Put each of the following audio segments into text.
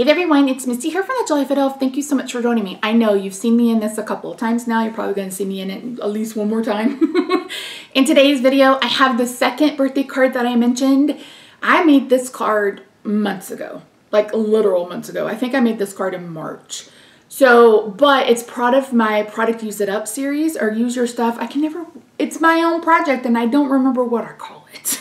Hey there everyone, it's Misty here from the Jolly Fat Elf. Thank you so much for joining me. I know you've seen me in this a couple of times now. You're probably to see me in it at least one more time. in today's video, I have the second birthday card that I mentioned. I made this card months ago, like literal months ago. I think I made this card in March. So, but it's part of my project use it up series or use your stuff. I can never, it's my own project and I don't remember what I call it.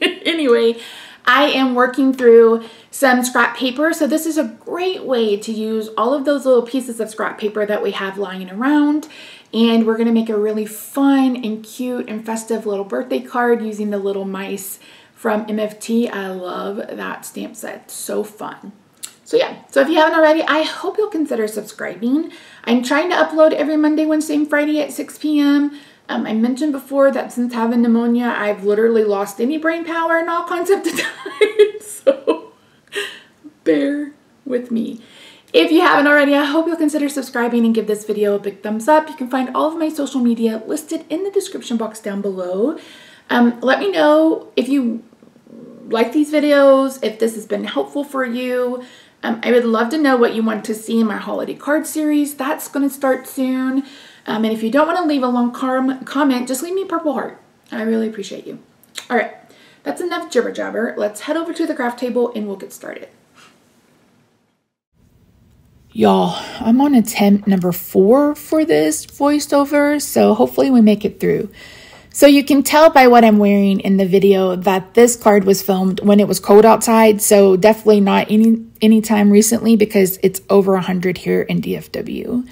anyway, I am working through some scrap paper. So this is a great way to use all of those little pieces of scrap paper that we have lying around. And we're gonna make a really fun and cute and festive little birthday card using the little mice from MFT. I love that stamp set, so fun. So yeah, so if you haven't already, I hope you'll consider subscribing. I'm trying to upload every Monday, Wednesday, and Friday at 6 p.m. Um, I mentioned before that since having pneumonia, I've literally lost any brain power and all concept of time. so bear with me. If you haven't already, I hope you'll consider subscribing and give this video a big thumbs up. You can find all of my social media listed in the description box down below. Um, let me know if you like these videos, if this has been helpful for you. Um, I would love to know what you want to see in my holiday card series. That's going to start soon. Um, and if you don't want to leave a long comment, just leave me a purple heart. I really appreciate you. All right, that's enough jibber jabber. Let's head over to the craft table and we'll get started. Y'all, I'm on attempt number four for this voiceover, so hopefully we make it through. So you can tell by what I'm wearing in the video that this card was filmed when it was cold outside, so definitely not any any time recently because it's over 100 here in DFW.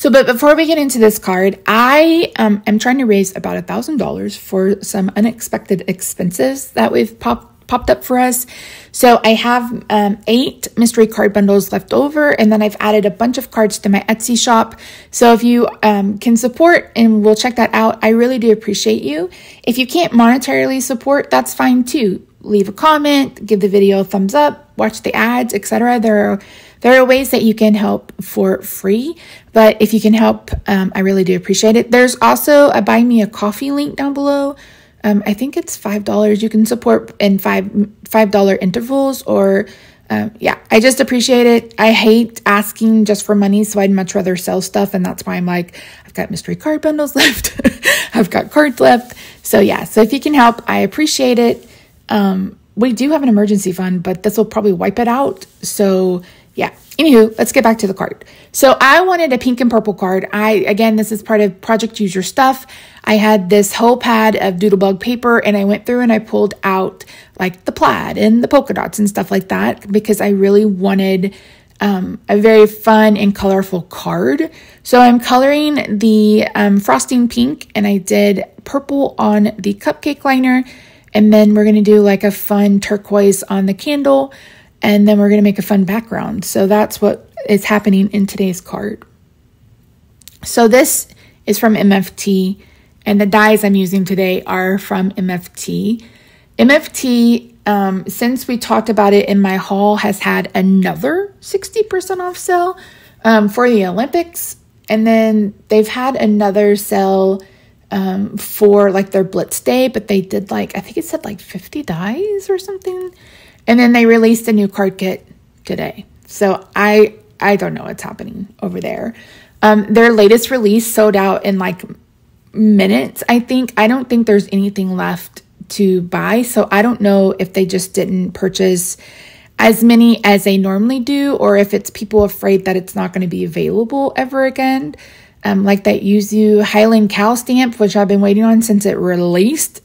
So, but before we get into this card, I um, am trying to raise about a thousand dollars for some unexpected expenses that we've popped popped up for us. So I have um, eight mystery card bundles left over, and then I've added a bunch of cards to my Etsy shop. So if you um, can support and we'll check that out, I really do appreciate you. If you can't monetarily support, that's fine too. Leave a comment, give the video a thumbs up, watch the ads, etc. There are there are ways that you can help for free, but if you can help, um, I really do appreciate it. There's also a buy me a coffee link down below. Um, I think it's five dollars. You can support in five five dollar intervals, or um, yeah, I just appreciate it. I hate asking just for money, so I'd much rather sell stuff, and that's why I'm like, I've got mystery card bundles left, I've got cards left. So yeah, so if you can help, I appreciate it. Um, we do have an emergency fund, but this will probably wipe it out. So yeah. Anywho, let's get back to the card. So I wanted a pink and purple card. I, again, this is part of Project Use Your Stuff. I had this whole pad of Doodlebug paper and I went through and I pulled out like the plaid and the polka dots and stuff like that because I really wanted um, a very fun and colorful card. So I'm coloring the um, frosting pink and I did purple on the cupcake liner. And then we're going to do like a fun turquoise on the candle and then we're going to make a fun background. So that's what is happening in today's card. So this is from MFT, and the dies I'm using today are from MFT. MFT, um, since we talked about it in my haul, has had another 60% off sale um, for the Olympics. And then they've had another sale um, for like their Blitz Day, but they did like, I think it said like 50 dies or something. And then they released a new card kit today. So I I don't know what's happening over there. Um, their latest release sold out in like minutes. I think I don't think there's anything left to buy. So I don't know if they just didn't purchase as many as they normally do, or if it's people afraid that it's not going to be available ever again. Um, like that Yuzu Highland Cow stamp, which I've been waiting on since it released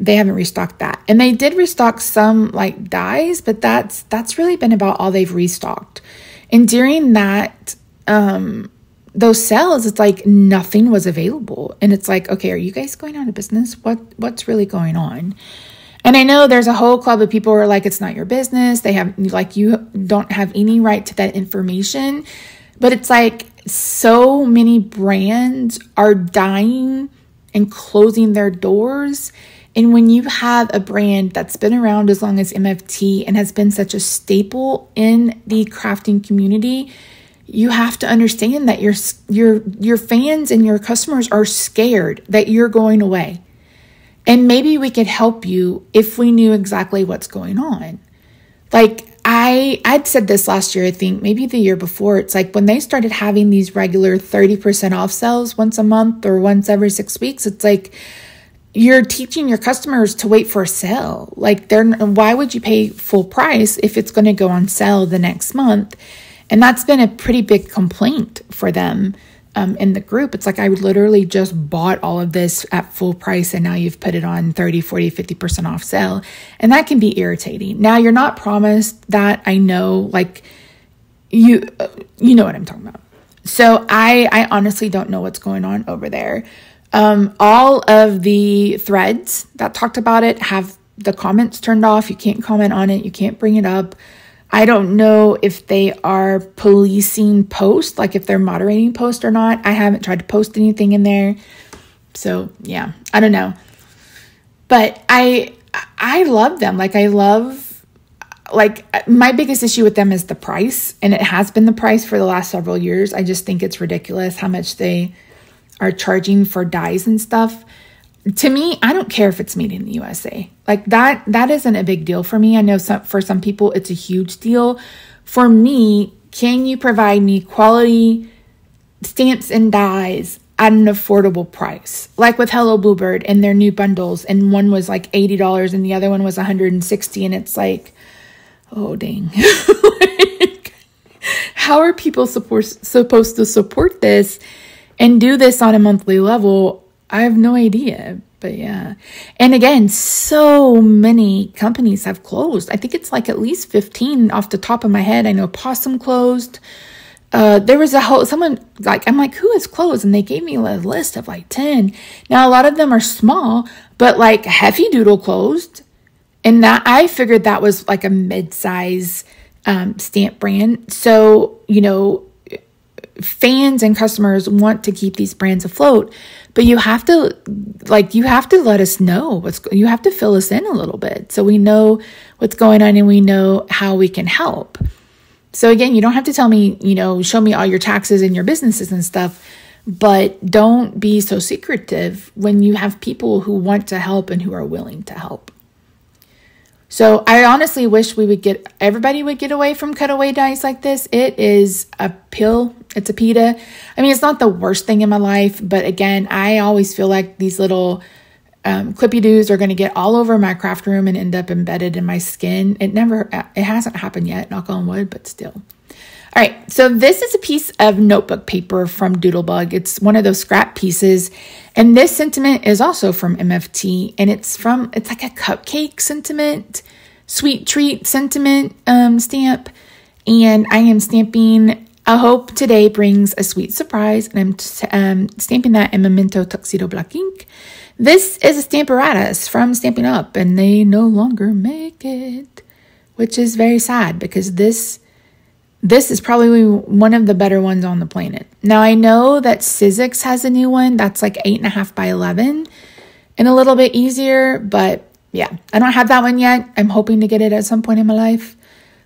they haven't restocked that. And they did restock some like dies, but that's that's really been about all they've restocked. And during that um those sales, it's like nothing was available. And it's like, okay, are you guys going out of business? What what's really going on? And I know there's a whole club of people who are like, it's not your business. They have like you don't have any right to that information. But it's like so many brands are dying and closing their doors and when you have a brand that's been around as long as MFT and has been such a staple in the crafting community, you have to understand that your your your fans and your customers are scared that you're going away. And maybe we could help you if we knew exactly what's going on. Like I I'd said this last year, I think, maybe the year before. It's like when they started having these regular 30% off sales once a month or once every 6 weeks, it's like you're teaching your customers to wait for a sale. Like they're why would you pay full price if it's going to go on sale the next month? And that's been a pretty big complaint for them um, in the group. It's like I literally just bought all of this at full price and now you've put it on 30, 40, 50% off sale. And that can be irritating. Now you're not promised that. I know like you uh, you know what I'm talking about. So I I honestly don't know what's going on over there. Um, all of the threads that talked about it have the comments turned off. You can't comment on it. You can't bring it up. I don't know if they are policing posts, like if they're moderating posts or not. I haven't tried to post anything in there. So, yeah, I don't know. But I I love them. Like I love like my biggest issue with them is the price, and it has been the price for the last several years. I just think it's ridiculous how much they are charging for dies and stuff to me i don't care if it's made in the usa like that that isn't a big deal for me. I know some for some people it's a huge deal. For me can you provide me quality stamps and dies at an affordable price? Like with hello bluebird and their new bundles and one was like $80 and the other one was 160 and it's like oh dang. Like, how are people supposed supposed to support this and do this on a monthly level, I have no idea. But yeah. And again, so many companies have closed. I think it's like at least 15 off the top of my head. I know Possum closed. Uh, there was a whole someone like I'm like who is closed and they gave me a list of like 10 now a lot of them are small but like Heffy Doodle closed and that I figured that was like a mid-size um, stamp brand so you know fans and customers want to keep these brands afloat but you have to like you have to let us know what's you have to fill us in a little bit so we know what's going on and we know how we can help so again you don't have to tell me you know show me all your taxes and your businesses and stuff but don't be so secretive when you have people who want to help and who are willing to help so I honestly wish we would get everybody would get away from cutaway dice like this. It is a pill. It's a pita. I mean, it's not the worst thing in my life, but again, I always feel like these little um, clippy doos are going to get all over my craft room and end up embedded in my skin. It never, it hasn't happened yet, knock on wood, but still. All right, so this is a piece of notebook paper from Doodlebug. It's one of those scrap pieces. And this sentiment is also from MFT, and it's from, it's like a cupcake sentiment, sweet treat sentiment um, stamp. And I am stamping, I hope today brings a sweet surprise. And I'm um, stamping that in Memento Tuxedo Black ink. This is a Stamparatus from Stampin' Up, and they no longer make it, which is very sad because this this is probably one of the better ones on the planet. Now, I know that Sizzix has a new one that's like 8.5 by 11 and a little bit easier, but yeah, I don't have that one yet. I'm hoping to get it at some point in my life,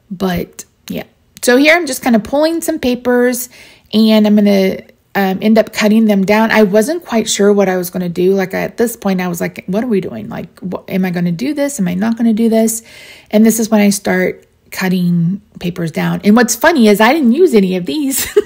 but. So here I'm just kind of pulling some papers and I'm going to um, end up cutting them down. I wasn't quite sure what I was going to do. Like at this point, I was like, what are we doing? Like, what, am I going to do this? Am I not going to do this? And this is when I start cutting papers down. And what's funny is I didn't use any of these.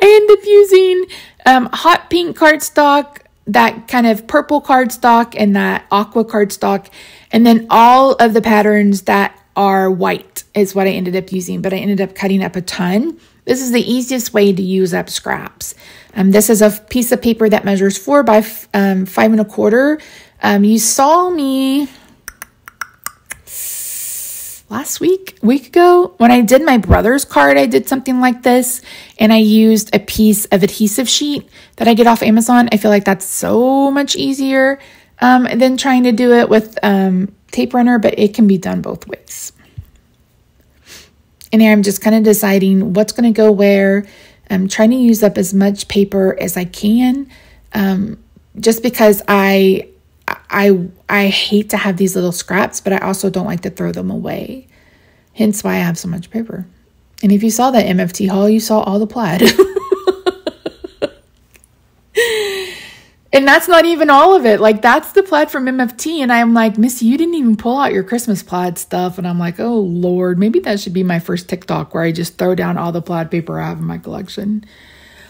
I end up using um, hot pink cardstock, that kind of purple cardstock, and that aqua cardstock, and then all of the patterns that are white is what I ended up using. But I ended up cutting up a ton. This is the easiest way to use up scraps. Um, this is a piece of paper that measures four by um, five and a quarter. Um, you saw me last week, week ago, when I did my brother's card, I did something like this and I used a piece of adhesive sheet that I get off Amazon. I feel like that's so much easier um, than trying to do it with um, tape runner, but it can be done both ways. And here I'm just kind of deciding what's going to go where. I'm trying to use up as much paper as I can um, just because I I I hate to have these little scraps, but I also don't like to throw them away. Hence why I have so much paper. And if you saw that MFT haul, you saw all the plaid. And that's not even all of it. Like that's the plaid from MFT. And I'm like, Missy, you didn't even pull out your Christmas plaid stuff. And I'm like, oh Lord, maybe that should be my first TikTok where I just throw down all the plaid paper I have in my collection.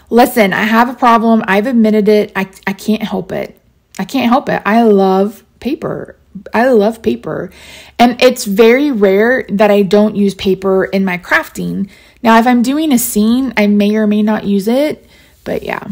Listen, I have a problem. I've admitted it. I, I can't help it. I can't help it. I love paper. I love paper. And it's very rare that I don't use paper in my crafting. Now, if I'm doing a scene, I may or may not use it. But yeah.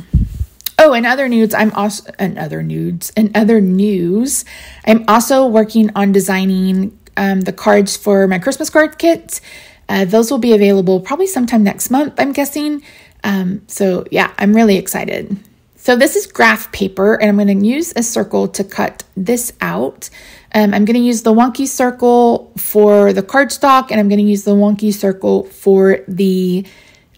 Oh, and other nudes, I'm also and other nudes and other news. I'm also working on designing um, the cards for my Christmas card kit. Uh, those will be available probably sometime next month, I'm guessing. Um, so yeah, I'm really excited. So this is graph paper, and I'm going to use a circle to cut this out. Um, I'm going to use the wonky circle for the cardstock, and I'm going to use the wonky circle for the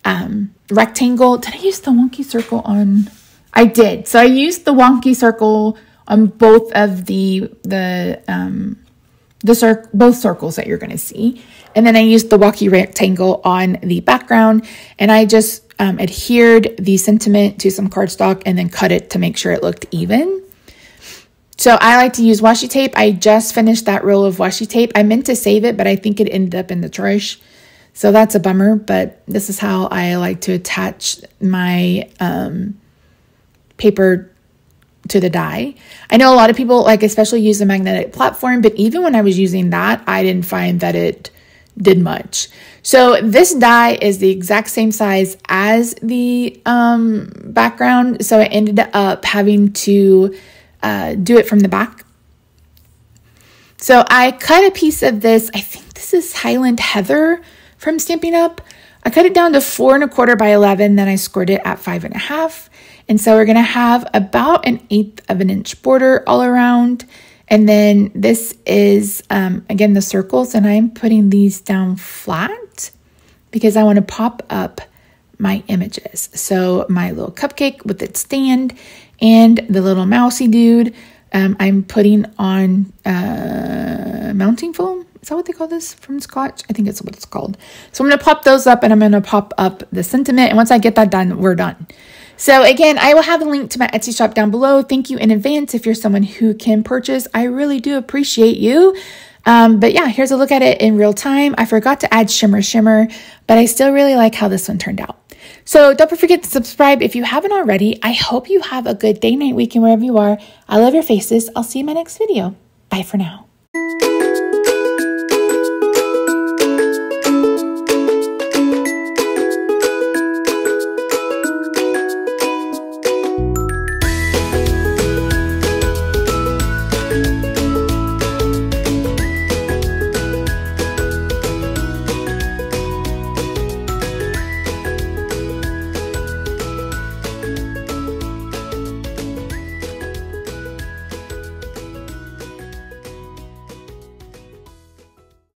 um, rectangle. Did I use the wonky circle on? I did. So I used the wonky circle on both of the the um, the cir- both circles that you're going to see, and then I used the wonky rectangle on the background, and I just um, adhered the sentiment to some cardstock and then cut it to make sure it looked even. So I like to use washi tape. I just finished that roll of washi tape. I meant to save it, but I think it ended up in the trash. So that's a bummer, but this is how I like to attach my um, paper to the die. I know a lot of people like especially use the magnetic platform, but even when I was using that, I didn't find that it did much. So this die is the exact same size as the um, background. So I ended up having to uh, do it from the back. So I cut a piece of this. I think this is Highland Heather from Stampin' Up. I cut it down to four and a quarter by 11, then I scored it at five and a half. And so we're gonna have about an eighth of an inch border all around. And then this is, um, again, the circles, and I'm putting these down flat because I wanna pop up my images. So my little cupcake with its stand and the little mousy dude, um, I'm putting on uh, mounting foam is that what they call this from Scotch? I think it's what it's called. So I'm going to pop those up and I'm going to pop up the sentiment. And once I get that done, we're done. So again, I will have a link to my Etsy shop down below. Thank you in advance if you're someone who can purchase. I really do appreciate you. Um, but yeah, here's a look at it in real time. I forgot to add shimmer shimmer, but I still really like how this one turned out. So don't forget to subscribe if you haven't already. I hope you have a good day, night, weekend, wherever you are. I love your faces. I'll see you in my next video. Bye for now.